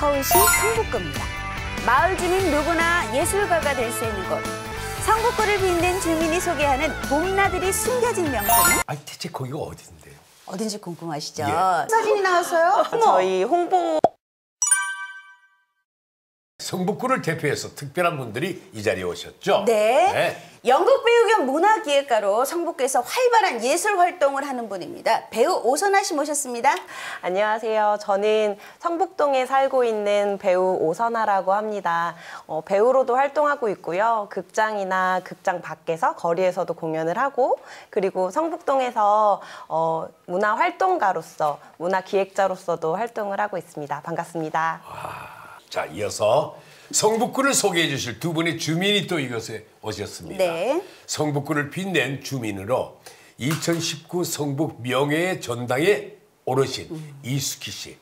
서울시 성북구입니다. 마을 주민 누구나 예술가가 될 수 있는 곳. 성북구를 빛낸 주민이 소개하는 봄나들이 숨겨진 명소는 아 대체 거기가 어딘데요? 어딘지 궁금하시죠? 예. 사진이 나왔어요? 저희 홍보 성북구를 대표해서 특별한 분들이 이 자리에 오셨죠? 네. 연극 배우 겸 문화기획가로 성북구에서 활발한 예술 활동을 하는 분입니다. 배우 오선아 씨 모셨습니다. 안녕하세요. 저는 성북동에 살고 있는 배우 오선아라고 합니다. 어, 배우로도 활동하고 있고요. 극장이나 극장 밖에서 거리에서도 공연을 하고 그리고 성북동에서 어, 문화 활동가로서 문화 기획자로서도 활동을 하고 있습니다. 반갑습니다. 자, 이어서 성북구를 소개해 주실 두 분의 주민이 또 이곳에 오셨습니다. 네. 성북구를 빛낸 주민으로 2019 성북 명예의 전당에 오르신 이수키 씨.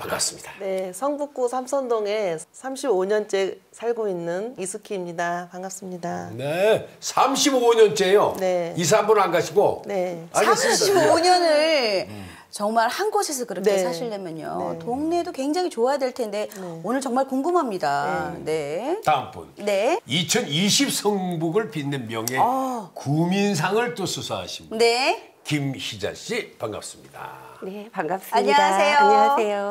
반갑습니다. 네, 성북구 삼선동에 35년째 살고 있는 이수키입니다. 반갑습니다. 네, 35년째요. 네. 이사 한번 안 가시고. 네. 알겠습니다. 35년을 정말 한 곳에서 그렇게 네. 사시려면요. 네. 동네도 굉장히 좋아야 될 텐데 오늘 정말 궁금합니다. 네. 다음 분. 네. 2020 성북을 빛낸 명예 아. 구민상을 또 수상하신 분. 네. 김희자 씨 반갑습니다. 네, 반갑습니다. 안녕하세요. 안녕하세요.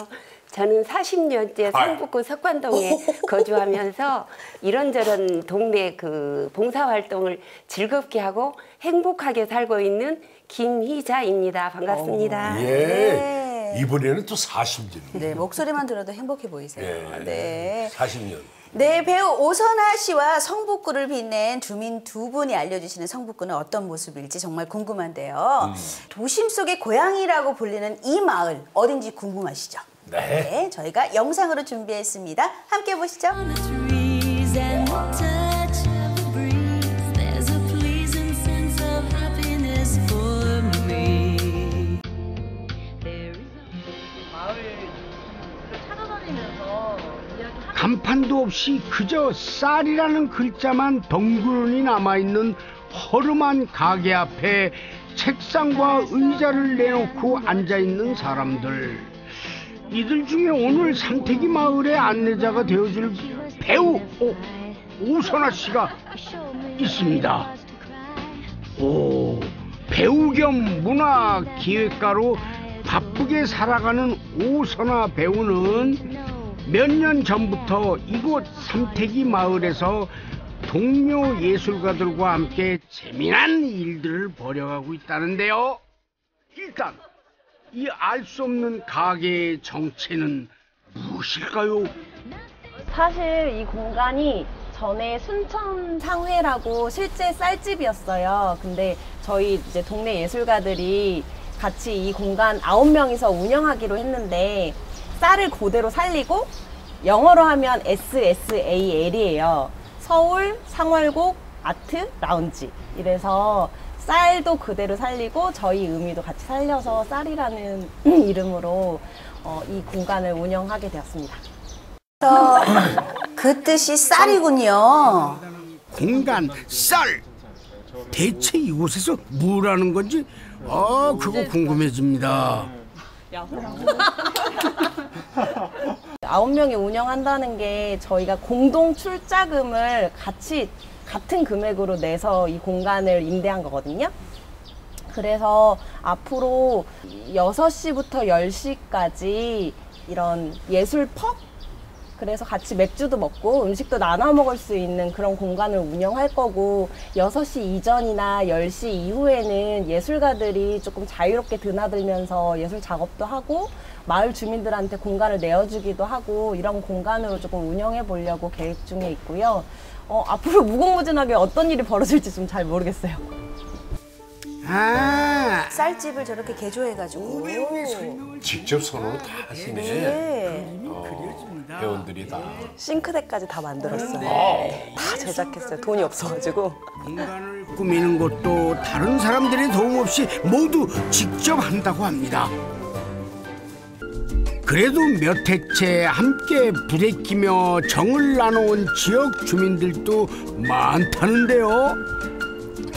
저는 40년째 아유. 성북구 석관동에 거주하면서 이런저런 동네 그 봉사활동을 즐겁게 하고 행복하게 살고 있는 김희자입니다. 반갑습니다. 예. 네. 이번에는 또 40년. 네, 목소리만 들어도 행복해 보이세요. 예. 네. 40년. 네, 배우 오선아 씨와 성북구를 빛낸 주민 두 분이 알려주시는 성북구는 어떤 모습일지 정말 궁금한데요. 도심 속의 고향이라고 불리는 이 마을 어딘지 궁금하시죠? 네. 저희가 영상으로 준비했습니다. 함께 보시죠. 도 없이 그저 쌀이라는 글자만 덩그러니 남아있는 허름한 가게 앞에 책상과 의자를 내놓고 앉아있는 사람들. 이들 중에 오늘 삼태기 마을의 안내자가 되어줄 배우 오, 오선아 씨가 있습니다. 오, 배우 겸 문화 기획가로 바쁘게 살아가는 오선아 배우는 몇 년 전부터 이곳 삼태기 마을에서 동료 예술가들과 함께 재미난 일들을 벌여가고 있다는데요. 일단 이 알 수 없는 가게의 정체는 무엇일까요? 사실 이 공간이 전에 순천 상회라고 실제 쌀집이었어요. 근데 저희 이제 동네 예술가들이 같이 이 공간 아홉 명이서 운영하기로 했는데 쌀을 그대로 살리고 영어로 하면 SSAL이에요. 서울 상월곡 아트 라운지. 이래서 쌀도 그대로 살리고 저희 의미도 같이 살려서 쌀이라는 이름으로 어, 이 공간을 운영하게 되었습니다. 그 뜻이 쌀이군요. 공간 쌀. 대체 이곳에서 뭘 하는 건지 아 그거 궁금해집니다. 아홉 명이 운영한다는 게 저희가 공동 출자금을 같이 같은 금액으로 내서 이 공간을 임대한 거거든요. 그래서 앞으로 6시부터 10시까지 이런 예술 펍 그래서 같이 맥주도 먹고 음식도 나눠 먹을 수 있는 그런 공간을 운영할 거고 6시 이전이나 10시 이후에는 예술가들이 조금 자유롭게 드나들면서 예술 작업도 하고 마을 주민들한테 공간을 내어주기도 하고 이런 공간으로 조금 운영해 보려고 계획 중에 있고요. 어, 앞으로 무궁무진하게 어떤 일이 벌어질지 좀 잘 모르겠어요. 아 쌀집을 저렇게 개조해가지고. 직접 손으로 다 하시네. 네. 어, 회원들이 다. 싱크대까지 다 만들었어요. 다 제작했어요. 돈이 없어가지고. 공간을 꾸미는 것도 다른 사람들의 도움 없이 모두 직접 한다고 합니다. 그래도 몇 해째 함께 부대끼며 정을 나눠온 지역 주민들도 많다는데요.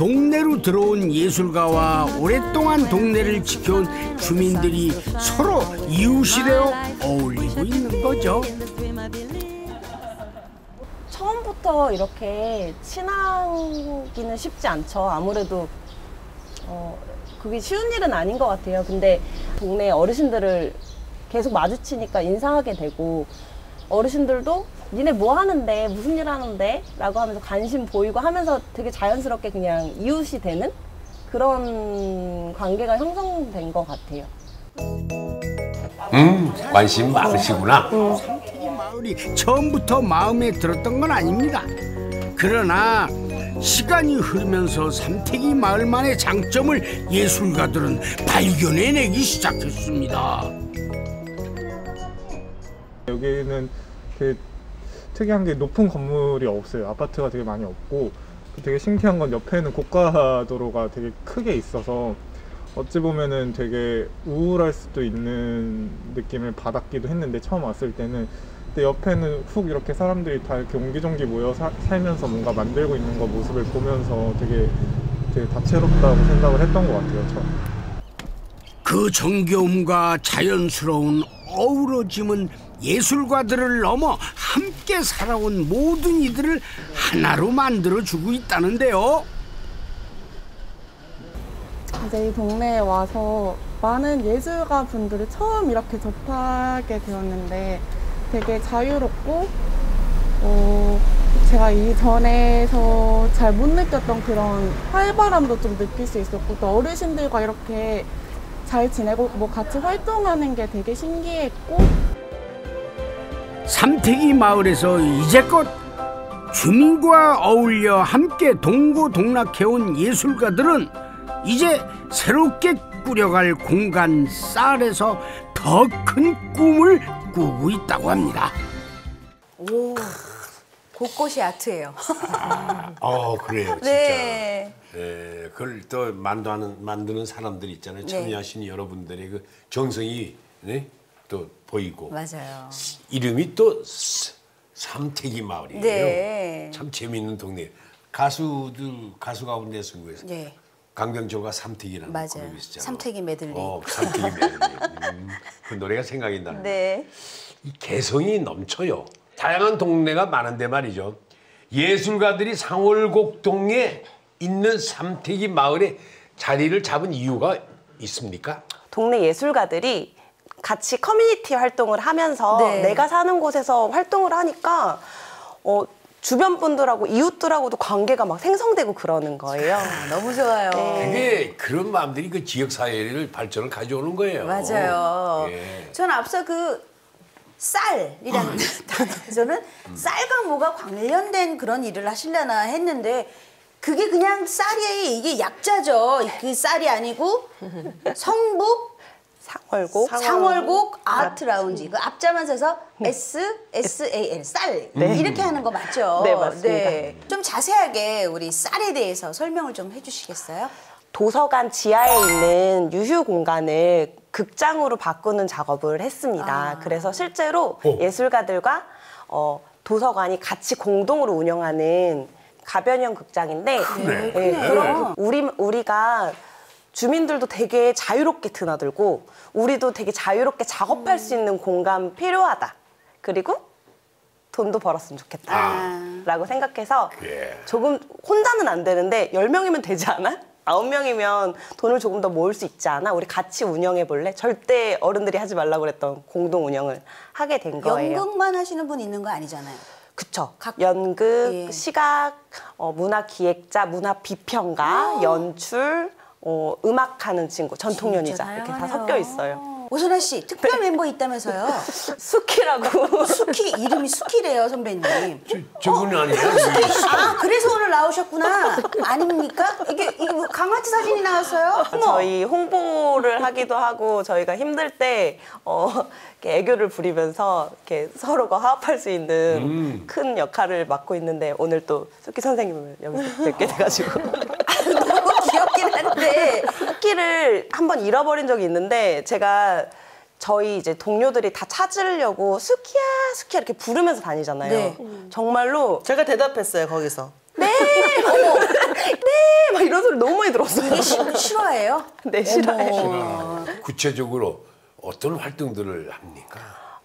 동네로 들어온 예술가와 오랫동안 동네를 지켜온 주민들이 서로 이웃이 되어 어울리고 있는 거죠. 처음부터 이렇게 친하기는 쉽지 않죠. 아무래도 어, 그게 쉬운 일은 아닌 것 같아요. 근데 동네 어르신들을 계속 마주치니까 인사하게 되고 어르신들도 니네 뭐 하는데 무슨 일 하는데 라고 하면서 관심 보이고 하면서 되게 자연스럽게 그냥 이웃이 되는 그런 관계가 형성된 것 같아요. 음, 관심 많으시구나. 이 마을이 처음부터 마음에 들었던 건 아닙니다. 그러나 시간이 흐르면서 삼태기 마을만의 장점을 예술가들은 발견해내기 시작했습니다. 여기는 되게 특이한 게 높은 건물이 없어요. 아파트가 되게 많이 없고 되게 신기한 건 옆에는 고가도로가 되게 크게 있어서 어찌 보면은 되게 우울할 수도 있는 느낌을 받았기도 했는데 처음 왔을 때는 근데 옆에는 훅 이렇게 사람들이 다 이렇게 옹기종기 모여 사- 살면서 뭔가 만들고 있는 거 모습을 보면서 되게 되게 다채롭다고 생각을 했던 것 같아요. 처음. 그 정겨움과 자연스러운 어우러짐은 예술가들을 넘어 함께 살아온 모든 이들을 하나로 만들어 주고 있다는데요. 이제 이 동네에 와서 많은 예술가 분들을 처음 이렇게 접하게 되었는데 되게 자유롭고 어, 제가 이전에서 잘 못 느꼈던 그런 활발함도 좀 느낄 수 있었고 또 어르신들과 이렇게 잘 지내고 뭐 같이 활동하는 게 되게 신기했고 삼태기 마을에서 이제껏 주민과 어울려 함께 동고동락해온 예술가들은 이제 새롭게 꾸려갈 공간 쌀에서 더 큰 꿈을 꾸고 있다고 합니다. 오, 곳곳이 아트예요. 어, 그래요, 진짜. 네. 예, 그걸 또 만드는 만드는 사람들 있잖아요. 네. 참여하신 여러분들의 그 정성이 네? 또 보이고 맞아요. 이름이 또 스- 삼태기 마을이에요. 네. 참 재미있는 동네. 가수들 가수 가운데 승부해서 네. 강병철과 삼태기라는 맞아요. 그룹이 있었잖아요. 삼태기 메들리. 어, 삼태기 메들리. 음, 그 노래가 생각이 나는. 네. 이 개성이 넘쳐요. 다양한 동네가 많은데 말이죠. 예술가들이 상월곡동에 있는 삼태기 마을에 자리를 잡은 이유가 있습니까? 동네 예술가들이 같이 커뮤니티 활동을 하면서 네. 내가 사는 곳에서 활동을 하니까 어, 주변 분들하고 이웃들하고도 관계가 막 생성되고 그러는 거예요. 아, 너무 좋아요. 그게 그런 마음들이 그 지역 사회를 발전을 가져오는 거예요. 맞아요. 예. 전 앞서 그 쌀이라는 단어에서는 쌀과 뭐가 관련된 그런 일을 하시려나 했는데 그게 그냥 쌀이 이게 약자죠. 그 쌀이 아니고 성북 상월곡. 상월곡 아트 라운지 그 앞자만 서서 S S A L 쌀 이렇게 하는 거 맞죠? 네, 맞습니다. 좀 자세하게 우리 쌀에 대해서 설명을 좀 해주시겠어요? 도서관 지하에 있는 유휴 공간을 극장으로 바꾸는 작업을 했습니다. 아. 그래서 실제로 오. 예술가들과 어, 도서관이 같이 공동으로 운영하는 가변형 극장인데 네, 그래. 그런 우리 우리가 주민들도 되게 자유롭게 드나들고 우리도 되게 자유롭게 작업할 수 있는 공간 필요하다. 그리고 돈도 벌었으면 좋겠다. 아. 라고 생각해서 예. 조금 혼자는 안 되는데 10명이면 되지 않아? 9명이면 돈을 조금 더 모을 수 있지 않아? 우리 같이 운영해 볼래? 절대 어른들이 하지 말라고 그랬던 공동 운영을 하게 된 거예요. 연극만 하시는 분 있는 거 아니잖아요. 그쵸. 각- 연극, 예. 시각, 어, 문화 기획자, 문화 비평가, 연출, 어, 음악하는 친구, 전통 연희자 이렇게 다. 섞여 있어요. 오선아 씨 특별 멤버 있다면서요? 수키라고. 수키 이름이 수키래요 선배님. 저, 저분이 아니에요? 아 그래서 오늘 나오셨구나. 아닙니까? 이게 이게 뭐 강아지 사진이 나왔어요? 어머. 저희 홍보를 하기도 하고 저희가 힘들 때 어, 이렇게 애교를 부리면서 이렇게 서로가 화합할 수 있는 큰 역할을 맡고 있는데 오늘 또 수키 선생님을 여기서 뵙게 돼가지고 수키를 한번 잃어버린 적이 있는데 제가 저희 이제 동료들이 다 찾으려고 수키야 수키야 이렇게 부르면서 다니잖아요. 네. 정말로 제가 대답했어요 거기서. 네 네, 막 이런 소리 너무 많이 들었어요. 이게 시, 실화예요? 네, 싫어요. 어머. 구체적으로 어떤 활동들을 합니까?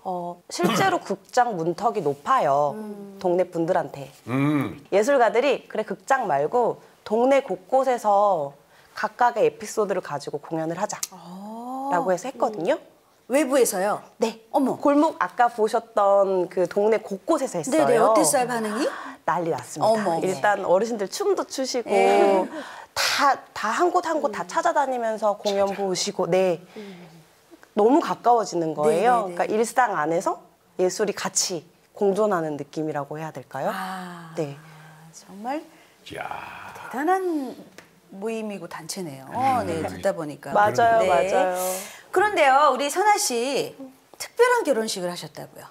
어, 실제로 극장 문턱이 높아요. 동네 분들한테. 음, 예술가들이 그래 극장 말고 동네 곳곳에서 각각의 에피소드를 가지고 공연을 하자라고 해서 했거든요. 외부에서요? 네. 어머. 골목 아까 보셨던 그 동네 곳곳에서 했어요. 네네, 어땠어요, 반응이? 난리 났습니다. 어머. 일단 어르신들 춤도 추시고 예. 다다 한 곳 한 곳다 찾아다니면서 공연 보시고 네. 너무 가까워지는 거예요. 네네네. 그러니까 일상 안에서 예술이 같이 공존하는 느낌이라고 해야 될까요? 아, 네. 정말 야, 대단한 모임이고 단체네요. 네, 듣다 보니까. 맞아요, 네. 맞아요. 그런데요, 우리 선아 씨 특별한 결혼식을 하셨다고요?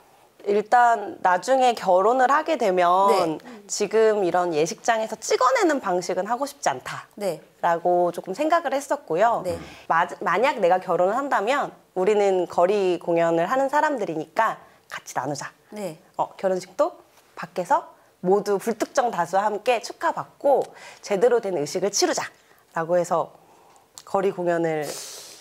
일단 나중에 결혼을 하게 되면 네. 지금 이런 예식장에서 찍어내는 방식은 하고 싶지 않다. 네. 라고 조금 생각을 했었고요. 네. 마- 만약 내가 결혼을 한다면 우리는 거리 공연을 하는 사람들이니까 같이 나누자. 네. 어, 결혼식도 밖에서 모두 불특정 다수와 함께 축하받고 제대로 된 의식을 치르자라고 해서 거리 공연을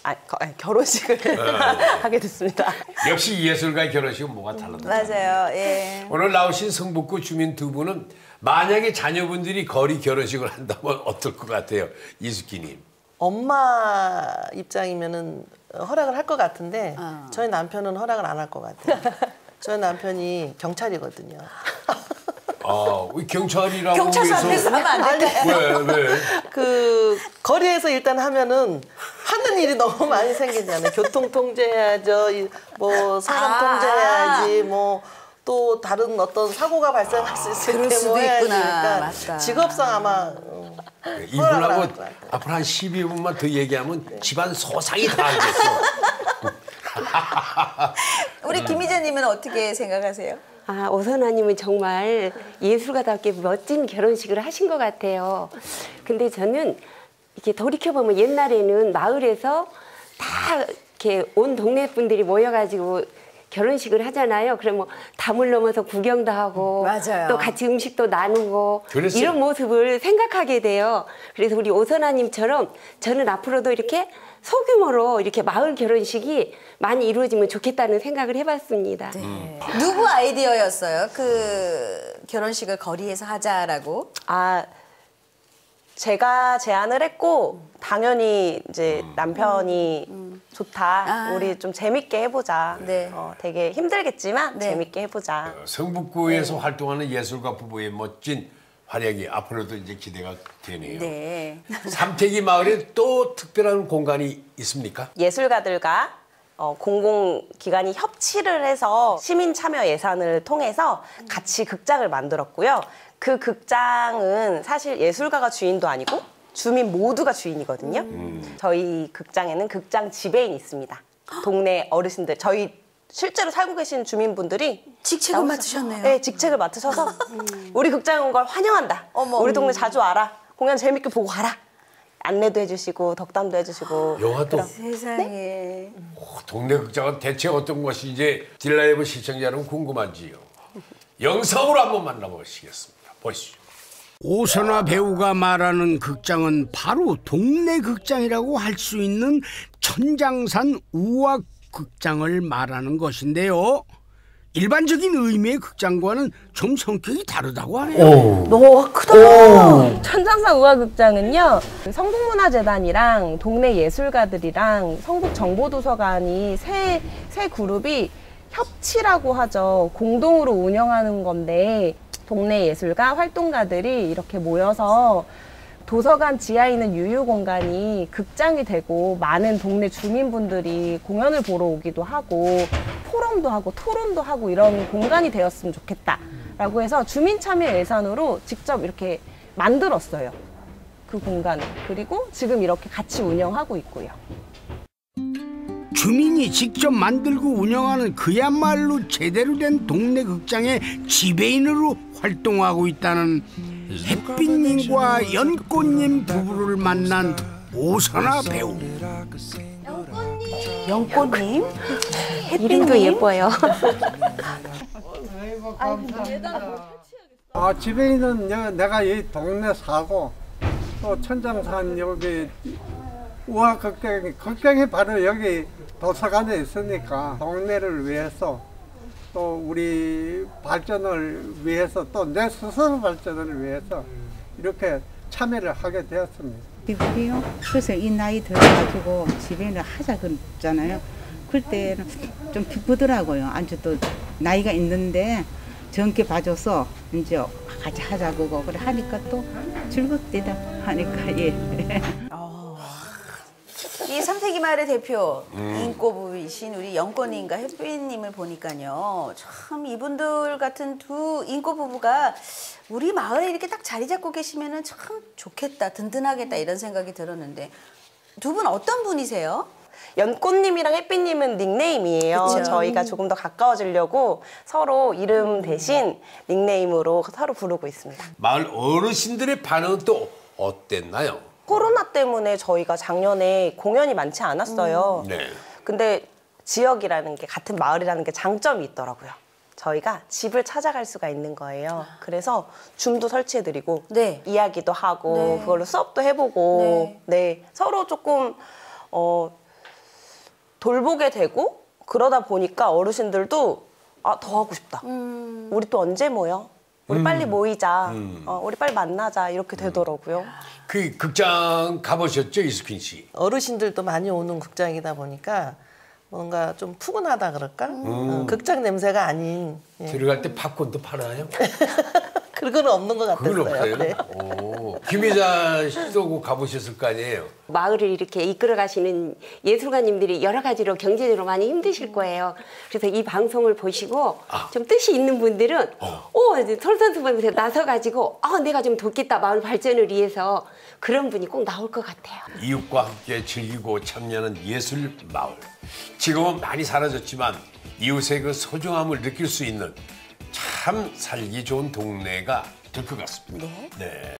아, 거- 아니, 결혼식을 하게 됐습니다. 역시 예술가의 결혼식은 뭐가 달라도 맞아요. 예. 오늘 나오신 성북구 주민 두 분은 만약에 자녀분들이 거리 결혼식을 한다면 어떨 것 같아요, 이수기님? 엄마 입장이면은 허락을 할 것 같은데 어. 저희 남편은 허락을 안 할 것 같아요. 저희 남편이 경찰이거든요. 아, 이 경찰이라고 경찰서 해서 앞에서 하면 안 될까요? 왜 왜? 그 거리에서 일단 하면은 하는 일이 너무 많이 생기잖아요. 교통 통제해야죠. 이뭐 사람 아. 통제해야지. 뭐 또 다른 어떤 사고가 발생할 수 있을 그럴 때 수도 뭐 해야지. 있구나. 그러니까 맞다. 직업상 아마 어, 이분하고 앞으로 한 12분만 더 얘기하면 집안 소상이 다 알겠어. 우리 음. 김 기자님은 어떻게 생각하세요? 아, 오선아님은 정말 예술가답게 멋진 결혼식을 하신 것 같아요. 근데 저는 이렇게 돌이켜보면 옛날에는 마을에서 다 이렇게 온 동네 분들이 모여가지고 결혼식을 하잖아요. 그러면 담을 넘어서 구경도 하고 맞아요. 또 같이 음식도 나누고 그랬어요. 이런 모습을 생각하게 돼요. 그래서 우리 오선아님처럼 저는 앞으로도 이렇게 소규모로 이렇게 마을 결혼식이 많이 이루어지면 좋겠다는 생각을 해봤습니다. 네. 누구 아이디어였어요? 그 결혼식을 거리에서 하자라고? 아 제가 제안을 했고 당연히 이제 남편이 좋다. 아. 우리 좀 재밌게 해보자. 네. 어, 되게 힘들겠지만 네. 재밌게 해보자. 성북구에서 활동하는 예술가 부부의 멋진 활약이 앞으로도 이제 기대가 되네요. 네. 삼태기 마을에 또 특별한 공간이 있습니까? 예술가들과 어, 공공기관이 협치를 해서 시민 참여 예산을 통해서 같이 극장을 만들었고요. 그 극장은 사실 예술가가 주인도 아니고 주민 모두가 주인이거든요. 저희 극장에는 극장 지배인이 있습니다. 동네 어르신들, 저희 실제로 살고 계신 주민분들이 직책을 나오셔서- 맡으셨네요. 네, 직책을 맡으셔서 우리 극장에 온 걸 환영한다. 어머. 우리 동네 자주 와라. 공연 재밌게 보고 가라. 안내도 해주시고 덕담도 해주시고 영화도 세상에. 어, 동네 극장은 대체 어떤 것인지 딜라이브 시청자 여러분 궁금한지요. 영상으로 한번 만나보시겠습니다. 보시죠. 오선화 배우가 말하는 극장은 바로 동네 극장이라고 할 수 있는 천장산 우악 극장을 말하는 것인데요. 일반적인 의미의 극장과는 좀 성격이 다르다고 하네요. 너무 크다. 천장사 우화극장은요 성북문화재단이랑 동네 예술가들이랑 성북정보도서관이 세, 세 그룹이 협치라고 하죠 공동으로 운영하는 건데 동네 예술가 활동가들이 이렇게 모여서 도서관 지하에 있는 유휴 공간이 극장이 되고 많은 동네 주민분들이 공연을 보러 오기도 하고 포럼도 하고 토론도 하고 이런 공간이 되었으면 좋겠다라고 해서 주민 참여 예산으로 직접 이렇게 만들었어요. 그 공간을. 그리고 지금 이렇게 같이 운영하고 있고요. 주민이 직접 만들고 운영하는 그야말로 제대로 된 동네 극장의 지배인으로 활동하고 있다는 햇빛님과 연꽃님 부부를 만난 오선화 배우. 영꽃님? 이름도 예뻐요. 아, 집에 있는 여- 내가 이 동네 사고 또 천장산 여기 우화 극장이 극장이 바로 여기 도서관에 있으니까 동네를 위해서 또 우리 발전을 위해서 또 내 스스로 발전을 위해서 이렇게 참여를 하게 되었습니다. 그게요. 그래서 이 나이 들어가지고 집에는 하자 그랬잖아요. 그럴 때는 좀 기쁘더라고요. 아주 또 나이가 있는데 젊게 봐줘서 이제 같이 하자고 그래 하니까 또 즐겁대다 하니까 예. 이 삼세기 마을의 대표 인꼬부이신 우리 영권님과 햇빛님을 보니까요 참 이분들 같은 두 인꼬 부부가 우리 마을에 이렇게 딱 자리 잡고 계시면은 참 좋겠다 든든하겠다 이런 생각이 들었는데 두 분 어떤 분이세요? 연꽃님이랑 햇빛님은 닉네임이에요. 그쵸. 저희가 조금 더 가까워지려고 서로 이름 대신 닉네임으로 서로 부르고 있습니다. 마을 어르신들의 반응은 또 어땠나요? 코로나 때문에 저희가 작년에 공연이 많지 않았어요. 네. 근데 지역이라는 게 같은 마을이라는 게 장점이 있더라고요. 저희가 집을 찾아갈 수가 있는 거예요. 그래서 줌도 설치해드리고 네. 이야기도 하고 네. 그걸로 수업도 해보고 네. 서로 조금 어, 돌보게 되고 그러다 보니까 어르신들도 아 더 하고 싶다. 우리 또 언제 모여? 우리 빨리 모이자. 어, 우리 빨리 만나자. 이렇게 되더라고요. 그 극장 가보셨죠 이수빈 씨? 어르신들도 많이 오는 극장이다 보니까 뭔가 좀 푸근하다 그럴까? 어, 극장 냄새가 아닌 예. 들어갈 때 팝콘도 팔아요? 그건 없는 것 그건 같았어요. 없어요. 네. 오. 김희자 씨도 그 가보셨을 거 아니에요? 마을을 이렇게 이끌어 가시는 예술가님들이 여러 가지로 경제적으로 많이 힘드실 거예요. 그래서 이 방송을 보시고 좀 뜻이 있는 분들은 오, 이제 솔선수범에서 나서가지고 아, 내가 좀 돕겠다. 마을 발전을 위해서 그런 분이 꼭 나올 것 같아요. 이웃과 함께 즐기고 참여하는 예술 마을. 지금은 많이 사라졌지만 이웃의 그 소중함을 느낄 수 있는 참 살기 좋은 동네가 될 것 같습니다. 네.